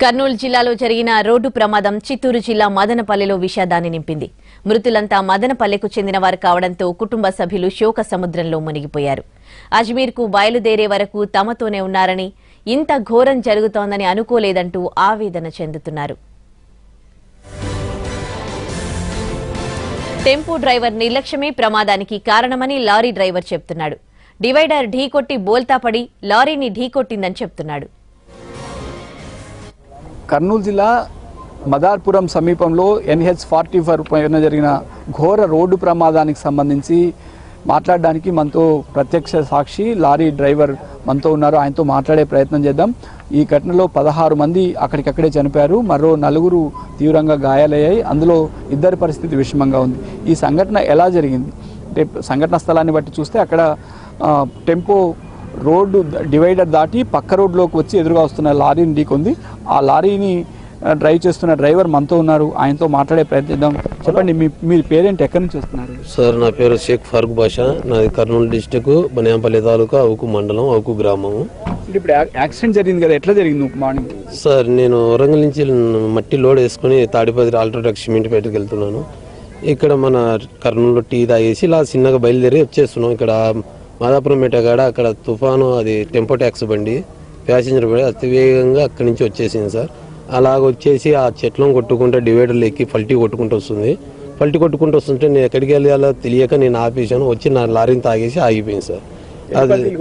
కర్నూలు జిల్లాలో జరిగిన రోడ్డు ప్రమాదం చిత్తూరు జిల్లా మదనపల్లెలో విషాదాన్ని నింపింది. మృతులంతా మదనపల్లెకు చెందిన వారు కావడంతో కుటుంబ సభ్యులు శోక సముద్రంలో మునిగిపోయారు. అజ్మీర్కు బయలుదేరే వరకు తమతోనే ఉన్నారని ఇంత ఘోరం జరుగుతోందని అనుకోలేదంటూ ఆవేదన చెందుతున్నారు. టెంపో డ్రైవర్ నిర్లక్ష్యమే ప్రమాదానికి కారణమని లారీ డ్రైవర్ చెప్తున్నాడు. డివైడర్ ఢీకొట్టి బోల్తాపడి లారీని ఢీకొట్టిందని చెప్తున్నాడు. కర్నూలు జిల్లా మదార్పురం సమీపంలో ఎన్హెచ్ ఫార్టీ ఫోర్ పైన జరిగిన ఘోర రోడ్డు ప్రమాదానికి సంబంధించి మాట్లాడడానికి మనతో ప్రత్యక్ష సాక్షి లారీ డ్రైవర్ మనతో ఉన్నారు. ఆయనతో మాట్లాడే ప్రయత్నం చేద్దాం. ఈ ఘటనలో పదహారు మంది అక్కడికక్కడే చనిపోయారు. మరో నలుగురు తీవ్రంగా గాయాలయ్యాయి. అందులో ఇద్దరి పరిస్థితి విషమంగా ఉంది. ఈ సంఘటన ఎలా జరిగింది? అంటే సంఘటన స్థలాన్ని బట్టి చూస్తే అక్కడ టెంపో రోడ్డు డివైడర్ దాటి పక్క రోడ్లోకి వచ్చి ఎదురుగా వస్తున్న లారీని ఢీకొంది. ఆ లారీని డ్రైవ్ చేస్తున్న డ్రైవర్ మనతో ఉన్నారు. ఆయనతో మాట్లాడే ప్రయత్నిద్దాం. చెప్పండి మీ మీ పేరెంట్ ఎక్కడి నుంచి వస్తున్నారు? సార్ నా పేరు షేక్ ఫారూక్ బాషా. నాది కర్నూలు డిస్టిక్ బనియాంపల్లి తాలూకా అవుకు మండలం అవుకు గ్రామము. అంటే ఇప్పుడు యాక్సిడెంట్ జరిగింది కదా ఎట్లా జరిగింది మార్నింగ్? సార్ నేను వరంగల్ నుంచి మట్టి లోడ్ వేసుకుని తాడిపత్రి ఆల్ట్రాటెక్ సిమెంట్ పేటకి వెళ్తున్నాను. ఇక్కడ మన కర్నూలులో టీ తాగేసి ఇలా చిన్నగా బయలుదేరి వచ్చేస్తున్నాం. ఇక్కడ మాదాపురం కాడ అక్కడ తుఫాను అది టెంపో ట్యాక్స్ బండి ప్యాసింజర్ బండి అతి వేగంగా అక్కడి నుంచి వచ్చేసింది సార్. అలాగ వచ్చేసి ఆ చెట్లను కొట్టుకుంటే డివైడర్లు ఎక్కి పల్టీ కొట్టుకుంటూ వస్తుంది. పల్టీ కొట్టుకుంటూ వస్తుంటే నేను ఎక్కడికి వెళ్ళాలో తెలియక నేను ఆపేసాను వచ్చి నా లారీని తాగేసి ఆగిపోయింది సార్. అది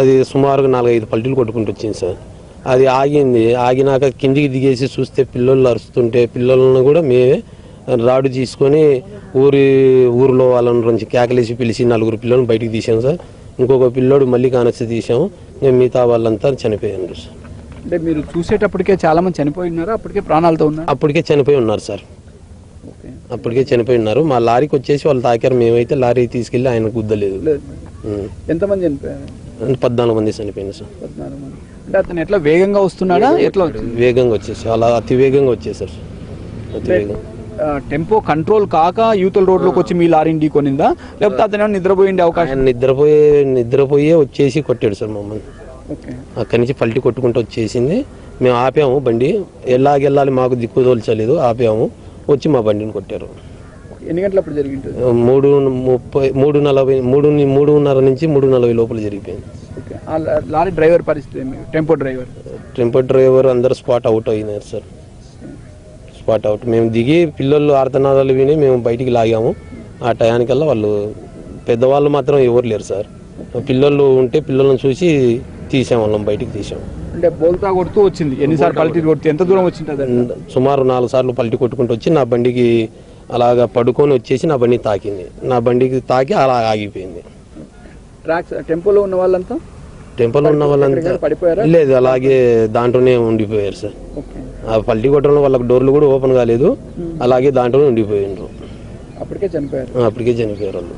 అది సుమారుగా నాలుగైదు పల్టీలు కొట్టుకుంటూ వచ్చింది సార్. అది ఆగింది. ఆగినాక కిందికి దిగేసి చూస్తే పిల్లలు అరుస్తుంటే పిల్లలను కూడా మేమే రాడు తీసుకొని ఊరి ఊరిలో వాళ్ళని నుంచి కేకలేసి పిలిచి నలుగురు పిల్లలను బయటికి తీసాం సార్. ఇంకొక పిల్లోడు మళ్ళీ కానొచ్చి తీసాము ఇంకా మిగతా వాళ్ళంతా చనిపోయారు సార్. అంటే మీరు చూసేటప్పటికే చాలా మంది చనిపోయి ఉన్నారు? అప్పటికే ప్రాణాలతో ఉన్నారు? అప్పటికే చనిపోయి ఉన్నారు సార్. అప్పటికే చనిపోయి ఉన్నారు. మా లారీకి వచ్చేసి వాళ్ళు తాకారు. మేమైతే లారీ తీసుకెళ్ళి ఆయన గుద్దలేదు. ఎంతమంది చనిపోయారు? పద్నాలుగు మంది చనిపోయింది సార్. పద్నాలుగు మంది. అంటే అతను ఎట్లా వేగంగా వస్తున్నాడా? ఎట్లా వేగంగా వచ్చేసి అలా అతి వేగంగా వచ్చేసారు అతి వేగంగా. టెంపో కంట్రోల్ కాక యూతల రోడ్లోకి వచ్చి మీ లారీని ఢీకొనిందా? లేకపోతే అతను నిద్రపోయిండే అవకాశం? నిద్రపోయే నిద్రపోయే వచ్చేసి కొట్టాడు సార్ మమ్మల్ని. అక్కడి నుంచి పల్టీ కొట్టుకుంటూ వచ్చేసింది. మేము ఆపాము బండి. ఎలాగెళ్ళాలి మాకు దిక్కు తోల్చలేదు ఆపాము. వచ్చి మా బండిని కొట్టారు. ఎన్ని గంటలప్పుడు జరిగింటుంది మూడు ముప్పై మూడు నలభై మూడు మూడున్నర నుంచి మూడు నలభై లోపల జరిగిపోయింది. లారీ డ్రైవర్ పరిస్థితి టెంపో డ్రైవర్? టెంపో డ్రైవర్ అందరు స్పాట్ అవుట్ అయినారు సార్. స్పాట్ అవుట్ మేము దిగి పిల్లలు ఆర్తనాదాలు విని మేము బయటికి లాగాము. ఆ టయానికల్లా వాళ్ళు పెద్దవాళ్ళు మాత్రం ఎవరు లేరు సార్. పిల్లలు ఉంటే పిల్లలను చూసి తీసాం వాళ్ళం బయటికి తీసాం. అంటే బోల్తా కొడుతూ వచ్చింది. ఎన్నిసార్లు పల్టీ కొడుతూ? ఎంత దూరం వచ్చింటుంది అది? సుమారు నాలుగు సార్లు పల్టీ కొట్టుకుంటూ వచ్చి నా బండికి అలాగా పడుకొని వచ్చేసి నా బండి తాకింది. నా బండికి తాకి అలా ఆగిపోయింది. ట్రాక్స్ టెంపోలో ఉన్న వాళ్ళంతా? టెంపుల్ ఉన్న వాళ్ళంతా లేదు అలాగే దాంట్లోనే ఉండిపోయారు సార్. ఓకే. ఆ పల్టీ కొట్టడంలో వాళ్ళకి డోర్లు కూడా ఓపెన్ కాలేదు అలాగే దాంట్లోనే ఉండిపోయిండ్రు. అప్పటికే చనిపోయారు? అప్పటికే చనిపోయారు వాళ్ళు.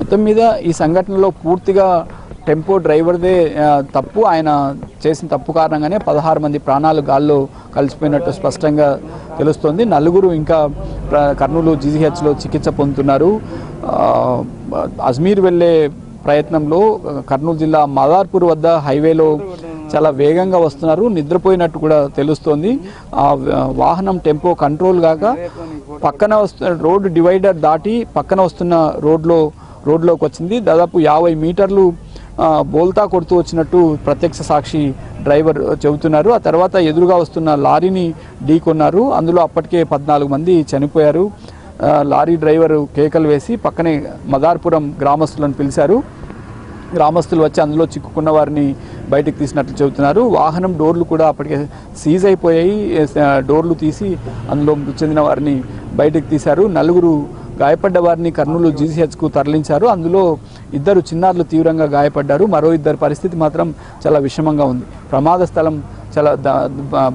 మొత్తం మీద ఈ సంఘటనలో పూర్తిగా టెంపో డ్రైవర్దే తప్పు. ఆయన చేసిన తప్పు కారణంగానే పదహారు మంది ప్రాణాలు గాల్లో కలిసిపోయినట్టు స్పష్టంగా తెలుస్తోంది. నలుగురు ఇంకా కర్నూలు జీజీహెచ్లో చికిత్స పొందుతున్నారు. అజ్మీర్ వెళ్ళే ప్రయత్నంలో కర్నూలు జిల్లా మదార్పూర్ వద్ద హైవేలో చాలా వేగంగా వస్తున్నారు. నిద్రపోయినట్టు కూడా తెలుస్తోంది. ఆ వాహనం టెంపో కంట్రోల్ కాక పక్కన వస్తున్న రోడ్డు డివైడర్ దాటి పక్కన వస్తున్న రోడ్లో రోడ్లోకి వచ్చింది. దాదాపు యాభై మీటర్లు బోల్తా కొడుతూ వచ్చినట్టు ప్రత్యక్ష సాక్షి డ్రైవర్ చెబుతున్నారు. ఆ తర్వాత ఎదురుగా వస్తున్న లారీని ఢీకొన్నారు. అందులో అప్పటికే పద్నాలుగు మంది చనిపోయారు. లారీ డ్రైవరు కేకలు వేసి పక్కనే మదార్పురం గ్రామస్తులను పిలిచారు. గ్రామస్తులు వచ్చి అందులో చిక్కుకున్న వారిని బయటకు తీసినట్లు చెబుతున్నారు. వాహనం డోర్లు కూడా అప్పటికే సీజ్ అయిపోయాయి. డోర్లు తీసి అందులో మృతి చెందిన వారిని బయటకు తీశారు. నలుగురు గాయపడ్డ వారిని కర్నూలు జీసీహెచ్కు తరలించారు. అందులో ఇద్దరు చిన్నారులు తీవ్రంగా గాయపడ్డారు. మరో ఇద్దరి పరిస్థితి మాత్రం చాలా విషమంగా ఉంది. ప్రమాద స్థలం చాలా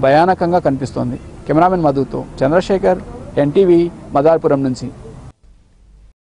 భయానకంగా కనిపిస్తోంది. కెమెరామెన్ మధుతో చంద్రశేఖర్. ఎన్టీవీ మదార్పురం నుంచి